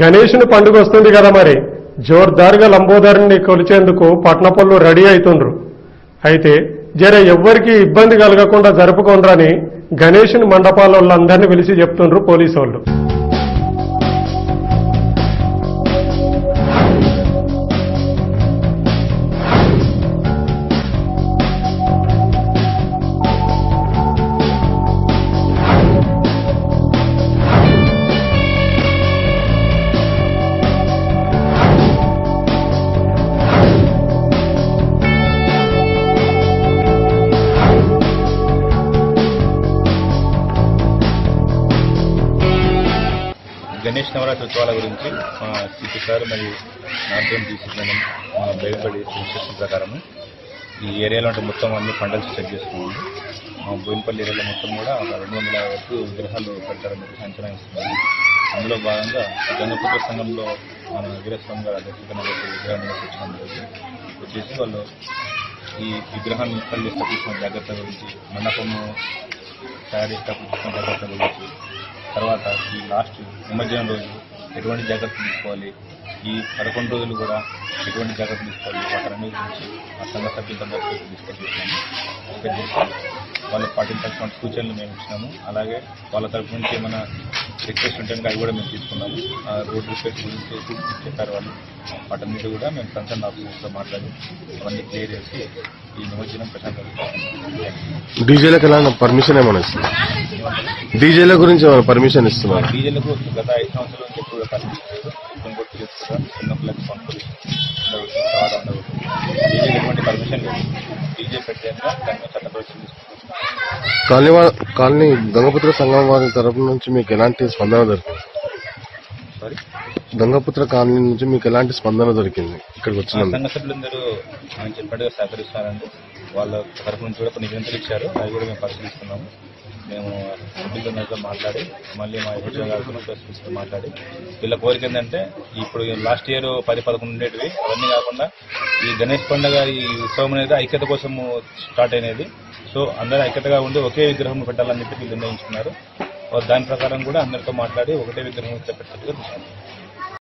గణేషుని పండుగ వస్తుంది కదా మరి. జోర్దారుగా లంబోదరుని కొలిచేందుకు పట్నపల్లు రెడీ అవుతుండ్రు అయితే జర ఎవ్వరికి ఇబ్బంది కలగకుండా జరుపుకోనరని గణేషుని మండపాలందరినీ పిలిచి చెప్తుండ్రు పోలీసు వాళ్ళు గణేష్ నవరాత్రి ఉత్సవాల గురించి మా సార్ మరియు నాట్యం డీసీ మేడం మా బయలుపడి ఇన్స్ట్రక్షన్ ప్రకారము ఈ ఏరియాలో అంటే మొత్తం అన్ని పంటలు చెక్ చేసుకున్నాము. మా బోయినపల్లి ఏరియాలో మొత్తం కూడా రెండు వందల వరకు విగ్రహాలు పెడతారని చెప్పి అంచనా ఇస్తున్నారు అందులో భాగంగా గంగపుత్ర సంఘంలో మన వీరస్వామి గారు అధ్యక్షతన విగ్రహాన్ని వచ్చిన వచ్చేసి వాళ్ళు ఈ విగ్రహాన్ని ఇన్స్టాల్ చేస్తే తీసుకున్న జాగ్రత్త గురించి మండపము తయారీ చేసేటప్పుడు తీసుకున్న జాగ్రత్త గురించి తర్వాత ఈ లాస్ట్ నిమజ్జనం రోజు ఎటువంటి జాగ్రత్తలు తీసుకోవాలి? ఈ పదకొండు రోజులు కూడా ఎటువంటి జాగ్రత్తలు తీసుకోవాలి? వాటన్నిటి గురించి ఆ సంఘ సభ్యులందరితో డిస్కస్ చేసినాము డిస్కస్ చేసి వాళ్ళు పాటించాల్సిన సూచనలు మేము ఇచ్చినాము. అలాగే వాళ్ళ తరపు నుంచి ఏమైనా రిక్వెస్ట్ ఉంటే అది అవి కూడా మేము తీసుకున్నాము. ఆ రోడ్ రిక్వెస్ట్ గురించి చెప్పారు వాళ్ళు వాటన్నిటి కూడా మేము కన్సర్న్ ఆఫీసర్తో మాట్లాడి అవన్నీ క్లియర్ చేసి ఈ నిమజ్జనం ప్రశాంతం డీజేలకు పర్మిషన్ ఏమైనా ఇస్తున్నారు డీజేల గురించి పర్మిషన్ ఇస్తున్నారు. డీజేలకు గత ఐదు సంవత్సరాల నుంచి ఎక్కువగా పర్మిషన్ లేదు. చేస్తున్నారు. ఎటువంటి పర్మిషన్ లేదు. డీజే దాని చట్ట కాలనీ గంగపుత్ర సంఘం వారి తరపు నుంచి మీకు ఎలాంటి స్పందన దొరికింది? సారీ గంగపుత్ర కాలనీ నుంచి మీకు ఎలాంటి స్పందన దొరికింది? ఇక్కడికి సంఘ సభ్యులందరూ చెప్పినట్టుగా సహకరిస్తారండి వాళ్ళ తరఫు నుంచి కూడా కొన్ని వినతులు ఇచ్చారు. అవి కూడా మేము పరిశీలిస్తున్నాము. మేము సభ్యులందరితో మాట్లాడి మళ్ళీ మా ఉద్యోగాలతో ప్రశ్నిస్తూ మాట్లాడి వీళ్ళ కోరిక ఏంటంటే ఇప్పుడు లాస్ట్ ఇయర్ పది పదకొండు ఉండేటివి. అవన్నీ కాకుండా ఈ గణేష్ పండుగ ఈ ఉత్సవం అనేది ఐక్యత కోసం స్టార్ట్ అయినది. సో అందరూ ఐక్యతగా ఉండి ఒకే విగ్రహం పెట్టాలని చెప్పి వీళ్ళు నిర్ణయించుకున్నారు. దాని ప్రకారం కూడా అందరితో మాట్లాడి ఒకటే విగ్రహం పెట్టినట్టుగా తీసుకున్నాం